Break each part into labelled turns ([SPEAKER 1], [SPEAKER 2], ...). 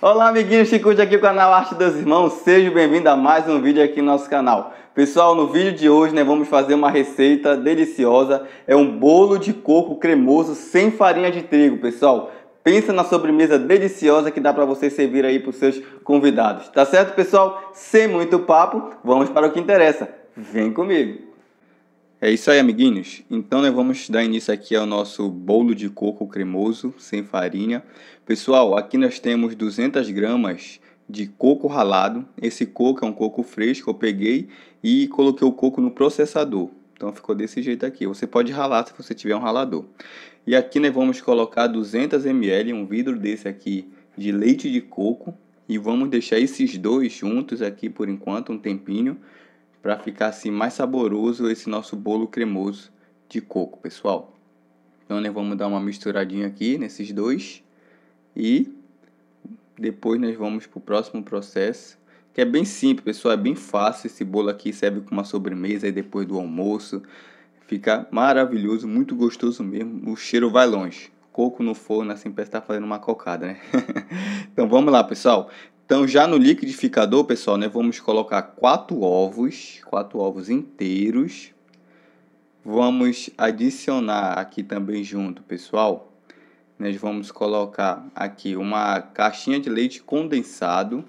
[SPEAKER 1] Olá amiguinhos que curte aqui o canal Arte dos Irmãos, seja bem-vindo a mais um vídeo aqui no nosso canal. Pessoal, no vídeo de hoje nós vamos fazer uma receita deliciosa, é um bolo de coco cremoso sem farinha de trigo, pessoal. Pensa na sobremesa deliciosa que dá para você servir aí para os seus convidados. Tá certo, pessoal? Sem muito papo, vamos para o que interessa. Vem comigo! É isso aí, amiguinhos. Então, nós vamos dar início aqui ao nosso bolo de coco cremoso, sem farinha. Pessoal, aqui nós temos 200 gramas de coco ralado. Esse coco é um coco fresco, eu peguei e coloquei o coco no processador. Então, ficou desse jeito aqui. Você pode ralar se você tiver um ralador. E aqui nós vamos colocar 200 ml, um vidro desse aqui, de leite de coco. E vamos deixar esses dois juntos aqui por enquanto, um tempinho para ficar assim mais saboroso esse nosso bolo cremoso de coco, pessoal. Então, nós vamos dar uma misturadinha aqui nesses dois e depois nós vamos para o próximo processo, que é bem simples, pessoal, é bem fácil. Esse bolo aqui serve como uma sobremesa aí depois do almoço. Fica maravilhoso, muito gostoso mesmo. O cheiro vai longe. Coco no forno, assim, parece estar tá fazendo uma cocada, né? então vamos lá, pessoal. Então, já no liquidificador, pessoal, né, vamos colocar quatro ovos, quatro ovos inteiros. Vamos adicionar aqui também junto, pessoal. Nós vamos colocar aqui uma caixinha de leite condensado.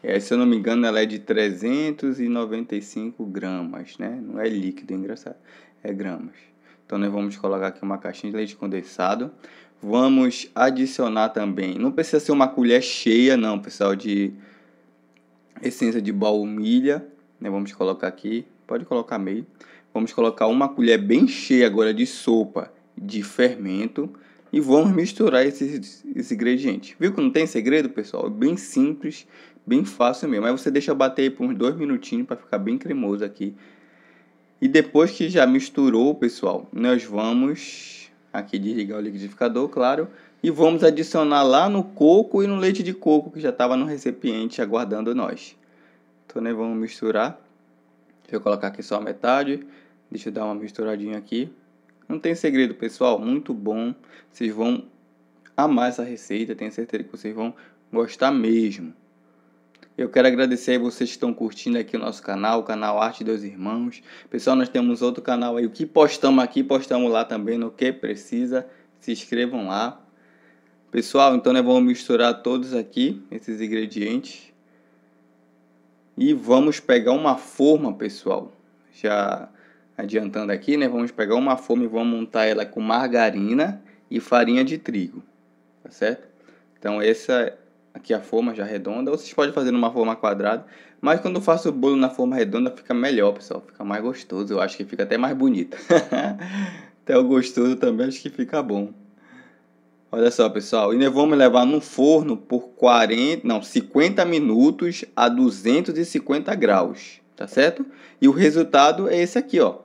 [SPEAKER 1] É, se eu não me engano, ela é de 395 gramas, né? Não é líquido, é engraçado. É gramas. Então, nós vamos colocar aqui uma caixinha de leite condensado. Vamos adicionar também, não precisa ser uma colher cheia não, pessoal, de essência de baunilha, né? Vamos colocar aqui, pode colocar meio. Vamos colocar uma colher bem cheia agora de sopa de fermento e vamos misturar esses, ingredientes. Viu que não tem segredo, pessoal? Bem simples, bem fácil mesmo. Aí você deixa bater por uns dois minutinhos para ficar bem cremoso aqui. E depois que já misturou, pessoal, nós vamos Aqui desligar o liquidificador, claro. E vamos adicionar lá no coco e no leite de coco que já estava no recipiente aguardando nós. Então, né, vamos misturar. Deixa eu colocar aqui só a metade. Deixa eu dar uma misturadinha aqui. Não tem segredo, pessoal. Muito bom. Vocês vão amar essa receita. Tenho certeza que vocês vão gostar mesmo. Eu quero agradecer a vocês que estão curtindo aqui o nosso canal, o canal Arte dos Irmãos. Pessoal, nós temos outro canal aí. O que postamos aqui, postamos lá também no que precisa. Se inscrevam lá. Pessoal, então nós vamos misturar todos aqui, esses ingredientes. E vamos pegar uma forma, pessoal. Já adiantando aqui, né? Vamos pegar uma forma e vamos montar ela com margarina e farinha de trigo. Tá certo? Então essa aqui a forma já redonda, ou vocês podem fazer numa forma quadrada, mas quando eu faço o bolo na forma redonda fica melhor, pessoal, fica mais gostoso, eu acho que fica até mais bonito. até o gostoso também acho que fica bom. Olha só, pessoal, e nós vamos levar no forno por 40, não, 50 minutos a 250 graus, tá certo? E o resultado é esse aqui, ó.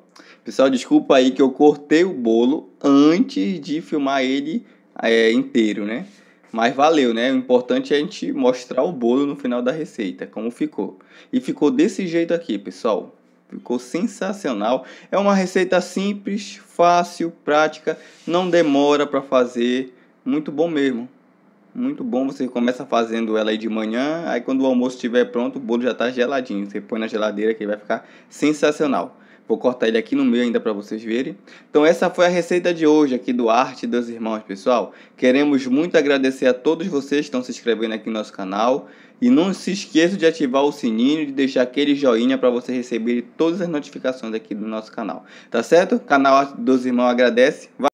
[SPEAKER 1] Pessoal, desculpa aí que eu cortei o bolo antes de filmar ele é, inteiro, né? Mas valeu, né? O importante é a gente mostrar o bolo no final da receita, como ficou. E ficou desse jeito aqui, pessoal. Ficou sensacional. É uma receita simples, fácil, prática, não demora para fazer. Muito bom mesmo. Muito bom, você começa fazendo ela aí de manhã, aí quando o almoço estiver pronto, o bolo já está geladinho. Você põe na geladeira que vai ficar sensacional. Vou cortar ele aqui no meio ainda para vocês verem. Então essa foi a receita de hoje aqui do Arte dos Irmãos, pessoal. Queremos muito agradecer a todos vocês que estão se inscrevendo aqui no nosso canal. E não se esqueça de ativar o sininho e de deixar aquele joinha para você receber todas as notificações aqui do nosso canal. Tá certo? Canal Arte dos Irmãos agradece.